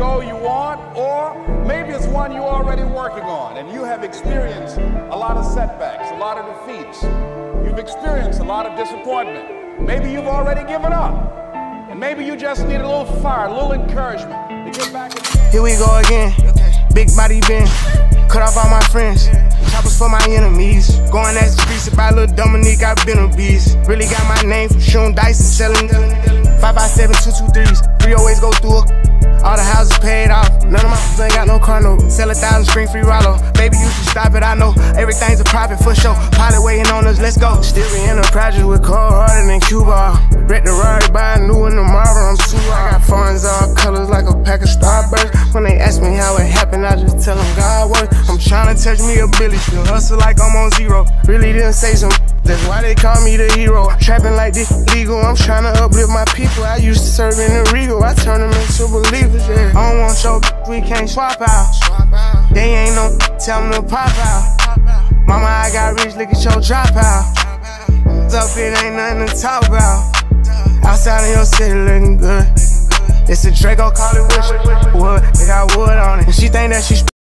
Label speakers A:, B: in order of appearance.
A: goal you want, or maybe it's one you're already working on and you have experienced a lot of setbacks, a lot of defeats. You've experienced a lot of disappointment. Maybe you've already given up. And maybe you just need a little fire, a little encouragement to get back again.
B: Here we go again. Big body bend. Cut off all my friends. Choppers for my enemies. Going at the streets about little Dominique, I've been a beast. Really got my name from shooting dice and selling. 5 by 7 223s. Three oh always go Sell a thousand screen free Rollo. Baby, you should stop it. I know everything's a profit for sure. Pilot waiting on us, let's go. Still in the project with cold harder than Cuba. Touch me a Billy, still hustle like I'm on zero. Really didn't say some. That's why they call me the hero. Trapping like this legal. I'm trying to uplift my people. I used to serve in the Regal. I turn them into believers. Yeah. I don't want your we can't swap out. They ain't no tell them to pop out. Mama, I got rich. Look at your drop out. Up, it ain't nothing to talk about. Outside of your city looking good. It's a Draco, call it wood. Wood, they got wood on it. And she think that she's